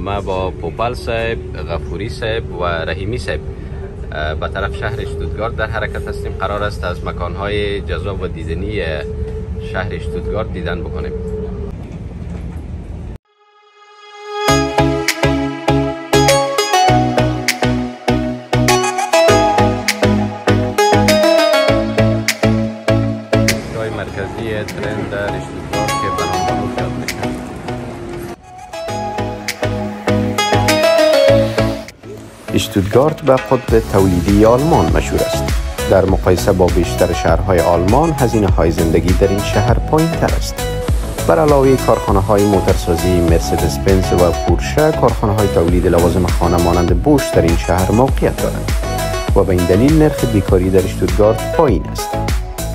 ما با پوپل صاحب غفوری صاحب و رحیمی صاحب به طرف شهر اشتودگارد در حرکت هستیم. قرار است از مکانهای جذاب و دیدنی شهر اشتودگارد دیدن بکنیم. مرکزی ترن در اشتودگارد اشتودگارت به قطب تولیدی آلمان مشهور است. در مقایسه با بیشتر شهرهای آلمان هزینه های زندگی در این شهر پایین تر است. بر علاوه کارخانه های موترسازی مرسدس بنز و پورشه کارخانه های تولید لوازم خانه مانند بوش در این شهر موقعیت دارند و به این دلیل نرخ بیکاری در اشتودگارت پایین است.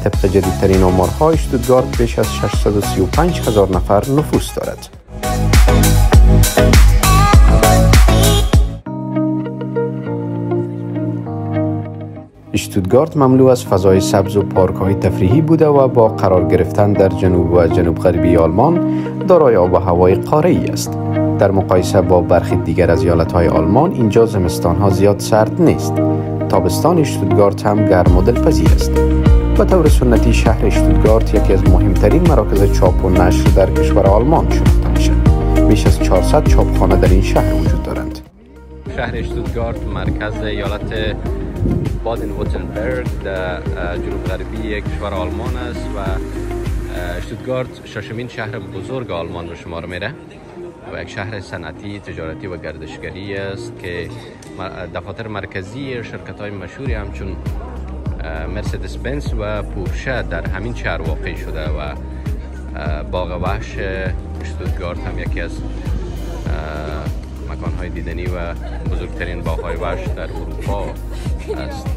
طبق جدیدترین آمارها اشتودگارت بیش از 635 هزار نفر نفوس دارد. اشتودگارت مملو از فضای سبز و پارک های تفریحی بوده و با قرار گرفتن در جنوب و جنوب غربی آلمان دارای آب و هوای قاره است. در مقایسه با برخی دیگر از ایالت های آلمان اینجا زمستان ها زیاد سرد نیست. تابستان اشتودگارت هم گرم و دلپذیر است. به طور سنتی شهر اشتودگارت یکی از مهمترین مراکز چاپ و نشر در کشور آلمان شناخته. بیش از 400 چاپخانه در این شهر وجود دارند. شهر اشتودگارت مرکز ایالت بادن ووتنبرگ در جنوب غربی کشور آلمان است و شتوتگارت ششمین شهر بزرگ آلمان به شمار میره و یک شهر صنعتی تجارتی و گردشگری است که دفاتر مرکزی شرکت های مشهوری همچون مرسدس بنز و پورشه در همین شهر واقع شده و باغ وحش شتوتگارت هم یکی از مکانهای دیدنی و بزرگترین باغهای وحش در اروپا است.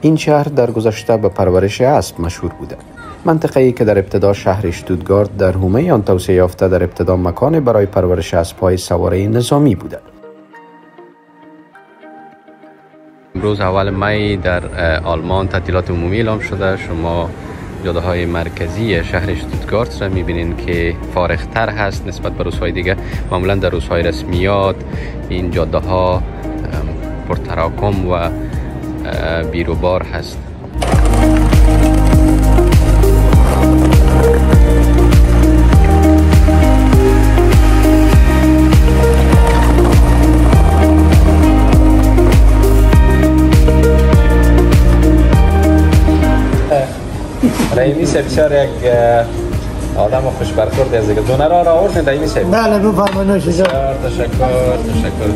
این شهر در گذشته به پرورش اسب مشهور بوده. منطقه ای که در ابتدا شهر شتوتگارت در حومه آن توسعه یافته در ابتدا مکان برای پرورش اسبهای سواره نظامی بوده. امروز اول می در آلمان تعطیلات عمومی اعلام شده. شما جاده های مرکزی شهر شتوتگارت را می‌بینین که فارغتر هست نسبت به روزهای دیگه. معمولا در روزهای رسمیات این جاده ها پرتراکم و بیروبار هست. رحیمی سه بسیار یک آدم خوش برخورد از دیگه. دونه را را آوردین رحیمی سه بله بفرمایید نوش بسیار تشکر تشکر.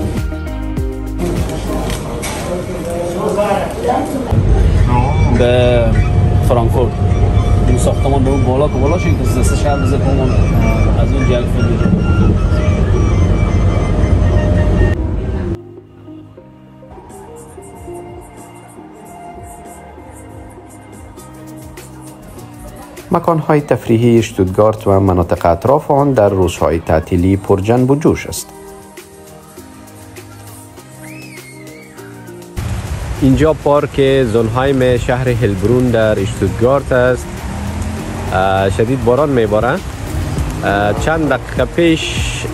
به فرانکفورت. این ساختمان به اون بالا که بالا شد که دست شهر کنم از اون جلف میره مکانهای تفریحی شتوتگارت و مناطق اطراف آن در روزهای تعطیلی پر جنب و جوش است. اینجا پارک زونهایم شهر هلبرون در اشتوتگارت است. شدید باران میباره چند دقیقه پیش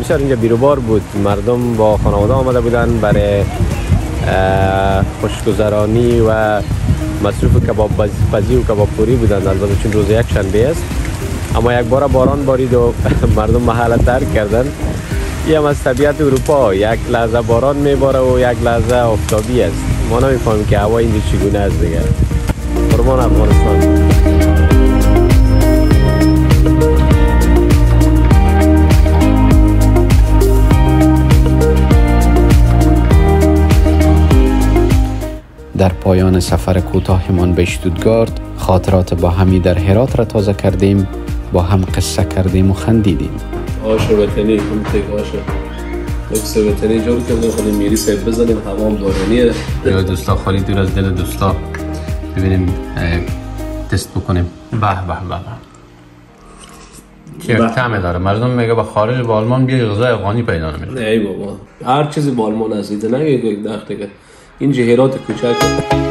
بسیار اینجا بیروبار بود. مردم با خانواده آمده بودن برای خوشگذرانی و مصروف کباب پزی و کباب پوری بودند البته چون روز یک شنبه است. اما یک بار باران بارید و مردم محل ترک کردن. این هم از طبیعت اروپا. یک لحظه باران میباره و یک لحظه آفتابی است. ما نمی‌فهمیم که هوا اینجا چگونه است دیگه. قربان افغانستان. در پایان سفر کوتاهمان به شتوتگارت خاطرات با همی در هرات را تازه کردیم با هم قصه کردیم و خندیدیم. آش وطنی کم تک آش لکس وطنی جور کردیم خودیم میری سیب بزنیم هوام بارانیه یا دوستا خالی دور از دل دوستا. ببینیم تست بکنیم. به به به به. یک طعم داره؟ مردم میگه به خارج با آلمان بیا غذای افغانی پیدا نمیشه ای بابا. هر چیزی با آلمان هست ایده نه یک که این جهیرات کوچک.